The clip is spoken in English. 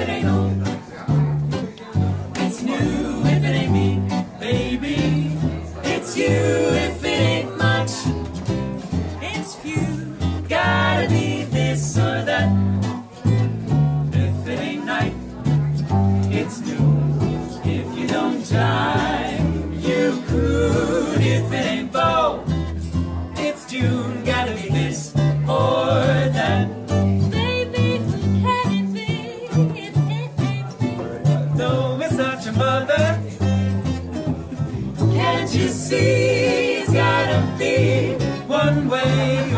It's new if it ain't me, baby. It's you if it ain't much. It's few, though it's not your mother. Can't you see it's gotta be one way